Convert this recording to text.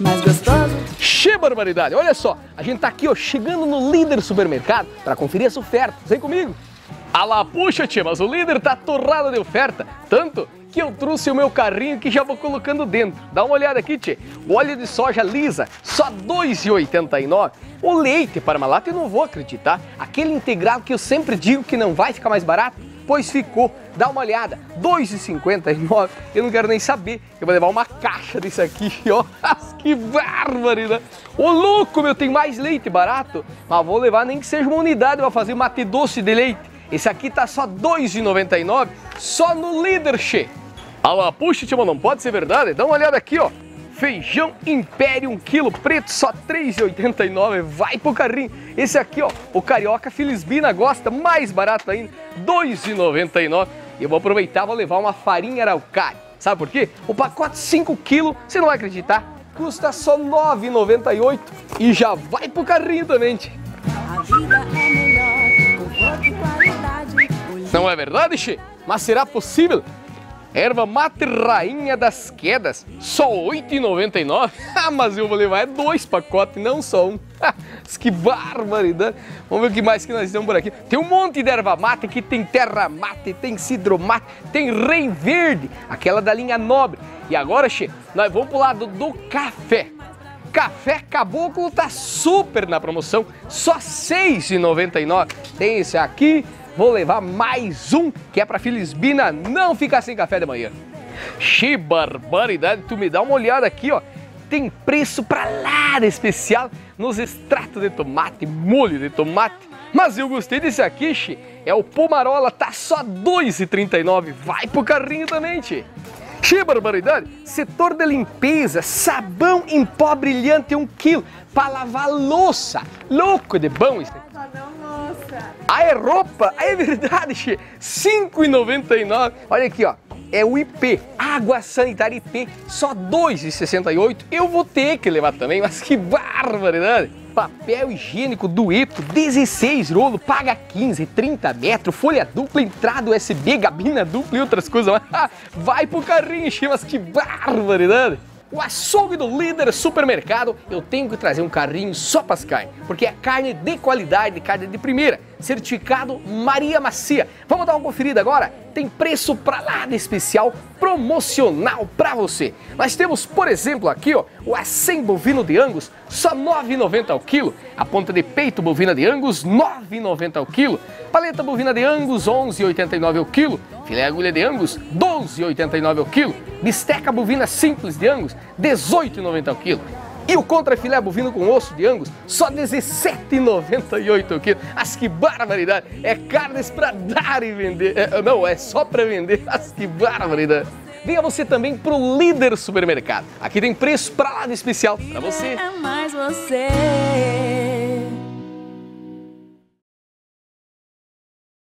mais gostoso. Che barbaridade! Olha só, a gente tá aqui ó, chegando no líder supermercado para conferir as ofertas. Vem comigo! Ah lá, puxa, tia, mas o líder tá torrado de oferta. Tanto que eu trouxe o meu carrinho que já vou colocando dentro. Dá uma olhada aqui, tia. O óleo de soja lisa, só R$ 2,89. O leite para malata eu não vou acreditar. Aquele integral que eu sempre digo que não vai ficar mais barato, pois ficou. Dá uma olhada, R$ 2,59. Eu não quero nem saber. Eu vou levar uma caixa disso aqui, ó. que barbaridade. Ô louco, meu, tem mais leite barato. Mas vou levar nem que seja uma unidade para fazer mate doce de leite. Esse aqui tá só R$ 2,99, só no Líder Che. Ah puxa, tio, não pode ser verdade? Dá uma olhada aqui, ó. Feijão Império, 1 kg preto, só R$ 3,89. Vai pro carrinho. Esse aqui, ó, o Carioca Filisbina gosta, mais barato ainda, R$ 2,99. E eu vou aproveitar, vou levar uma farinha araucária. Sabe por quê? O pacote 5 kg, você não vai acreditar, custa só R$ 9,98 e já vai pro carrinho também. A vida é melhor, e qualidade. Não é verdade, Che? Mas será possível? Erva mate rainha das quedas, só R$ 8,99? Ah, mas eu vou levar é dois pacotes, não só um. que barbaridade! Vamos ver o que mais que nós temos por aqui. Tem um monte de erva mate aqui, tem terra mate, tem cidro mate, tem rei verde, aquela da linha nobre. E agora, Che, nós vamos pro lado do café. Café Caboclo tá super na promoção, só R$ 6,99. Tem esse aqui, vou levar mais um, que é para Filisbina não ficar sem café de manhã. Que barbaridade, tu me dá uma olhada aqui, ó. Tem preço para lá especial nos extratos de tomate, molho de tomate. Mas eu gostei desse aqui, Xi. É o Pomarola, tá só R$ 2,39. Vai pro carrinho também, Xi. Que barbaridade! Setor de limpeza, sabão em pó brilhante 1 kg para lavar louça. Louco de bom isso. Ah, é roupa? Ah, é verdade, che. 5,99. Olha aqui, ó. É o IP, água sanitária IP, só 2,68. Eu vou ter que levar também, mas que barbaridade. Papel higiênico dueto, 16 rolo, paga 15, 30 metros, folha dupla, entrada USB, gabina dupla e outras coisas. Vai pro carrinho, mas que barbaridade. O açougue do líder supermercado, eu tenho que trazer um carrinho só para as carnes, porque é carne de qualidade, carne de primeira, certificado Maria Macia. Vamos dar uma conferida agora? Tem preço para de especial, promocional para você. Nós temos, por exemplo, aqui ó, o acém bovino de Angus, só R$ 9,90 ao quilo. A ponta de peito bovina de Angus, R$ 9,90 ao quilo. Paleta bovina de Angus, R$ 11,89 ao quilo. Filé agulha de Angus, R$ 12,89 ao quilo. Bisteca bovina simples de Angus, R$ 18,90 ao quilo. E o contrafilé bovino com osso de Angus, só R$ 17,98 o quilo. As que barbaridade! É carnes para dar e vender. É, não, é só para vender. As que barbaridade! Venha você também pro Líder Supermercado. Aqui tem preço para lá de especial para você. É mais você.